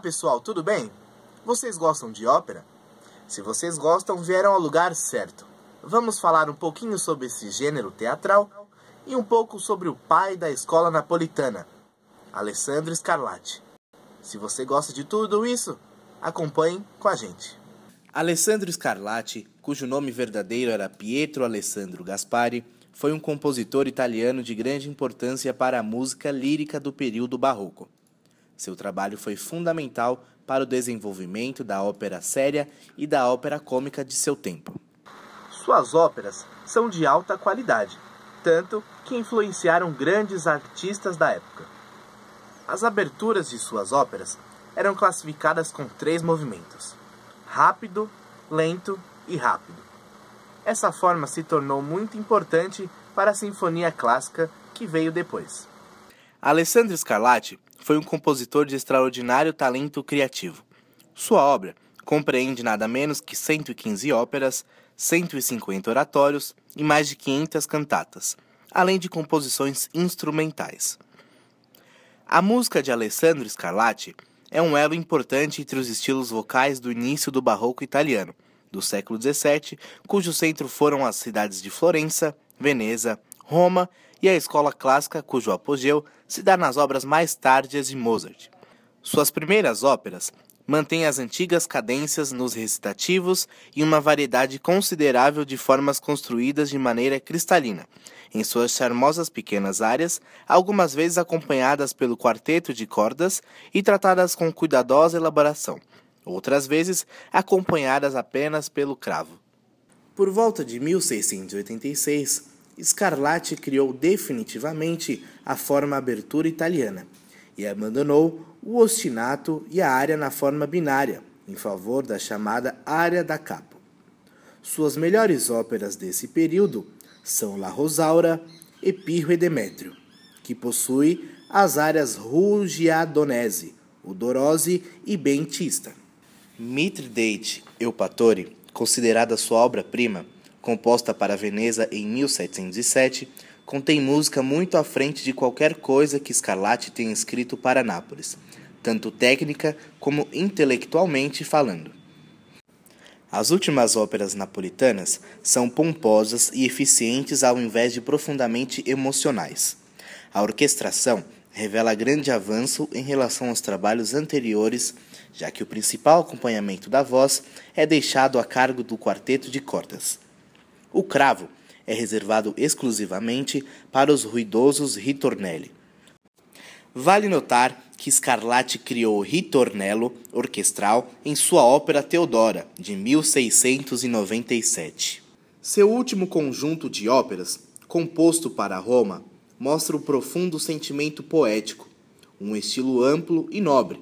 pessoal, tudo bem? Vocês gostam de ópera? Se vocês gostam, vieram ao lugar certo. Vamos falar um pouquinho sobre esse gênero teatral e um pouco sobre o pai da escola napolitana, Alessandro Scarlatti. Se você gosta de tudo isso, acompanhe com a gente. Alessandro Scarlatti, cujo nome verdadeiro era Pietro Alessandro Gaspari, foi um compositor italiano de grande importância para a música lírica do período barroco. Seu trabalho foi fundamental para o desenvolvimento da ópera séria e da ópera cômica de seu tempo. Suas óperas são de alta qualidade, tanto que influenciaram grandes artistas da época. As aberturas de suas óperas eram classificadas com três movimentos: rápido, lento e rápido. Essa forma se tornou muito importante para a sinfonia clássica que veio depois. Alessandro Scarlatti foi um compositor de extraordinário talento criativo. Sua obra compreende nada menos que 115 óperas, 150 oratórios e mais de 500 cantatas, além de composições instrumentais. A música de Alessandro Scarlatti é um elo importante entre os estilos vocais do início do barroco italiano, do século XVII, cujo centro foram as cidades de Florença, Veneza, Roma e a escola clássica, cujo apogeu se dá nas obras mais tardias de Mozart. Suas primeiras óperas mantêm as antigas cadências nos recitativos e uma variedade considerável de formas construídas de maneira cristalina, em suas charmosas pequenas áreas, algumas vezes acompanhadas pelo quarteto de cordas e tratadas com cuidadosa elaboração, outras vezes acompanhadas apenas pelo cravo. Por volta de 1686, Scarlatti criou definitivamente a forma abertura italiana e abandonou o ostinato e a área na forma binária, em favor da chamada área da capo. Suas melhores óperas desse período são La Rosaura e Pirro e Demétrio, que possui as áreas Rugiadonese, Odorose e Bentista. Mithridate Eupatore, considerada sua obra-prima, composta para Veneza em 1707, contém música muito à frente de qualquer coisa que Scarlatti tenha escrito para Nápoles, tanto técnica como intelectualmente falando. As últimas óperas napolitanas são pomposas e eficientes ao invés de profundamente emocionais. A orquestração revela grande avanço em relação aos trabalhos anteriores, já que o principal acompanhamento da voz é deixado a cargo do quarteto de cordas. O cravo é reservado exclusivamente para os ruidosos ritornelli. Vale notar que Scarlatti criou o ritornello orquestral em sua ópera Teodora, de 1697. Seu último conjunto de óperas, composto para Roma, mostra o profundo sentimento poético, um estilo amplo e nobre,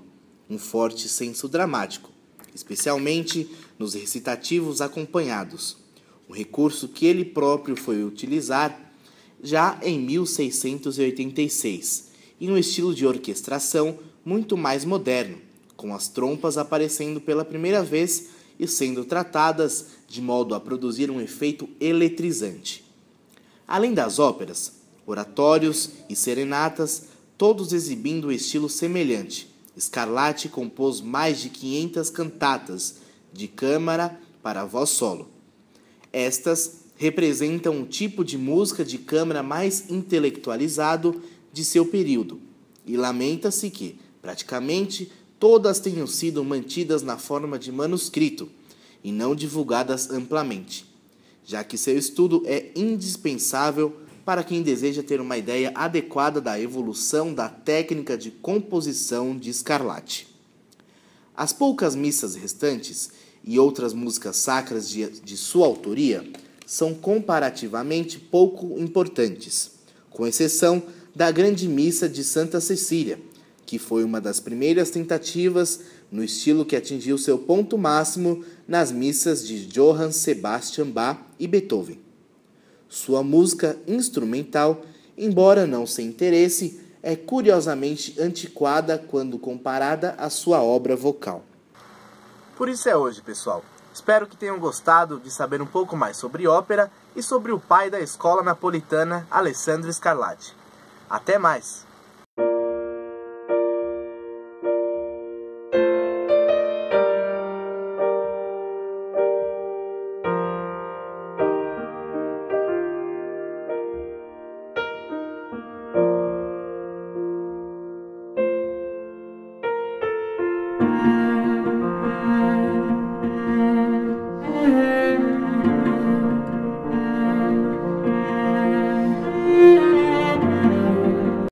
um forte senso dramático, especialmente nos recitativos acompanhados, um recurso que ele próprio foi utilizar já em 1686, em um estilo de orquestração muito mais moderno, com as trompas aparecendo pela primeira vez e sendo tratadas de modo a produzir um efeito eletrizante. Além das óperas, oratórios e serenatas, todos exibindo um estilo semelhante. Scarlatti compôs mais de 500 cantatas de câmara para voz solo. Estas representam um tipo de música de câmara mais intelectualizado de seu período, e lamenta-se que, praticamente, todas tenham sido mantidas na forma de manuscrito e não divulgadas amplamente, já que seu estudo é indispensável para quem deseja ter uma ideia adequada da evolução da técnica de composição de Scarlatti. As poucas missas restantes e outras músicas sacras de, de sua autoria são comparativamente pouco importantes, com exceção da Grande Missa de Santa Cecília, que foi uma das primeiras tentativas no estilo que atingiu seu ponto máximo nas missas de Johann Sebastian Bach e Beethoven. Sua música instrumental, embora não sem interesse, é curiosamente antiquada quando comparada à sua obra vocal. Por isso é hoje, pessoal. Espero que tenham gostado de saber um pouco mais sobre ópera e sobre o pai da escola napolitana, Alessandro Scarlatti. Até mais!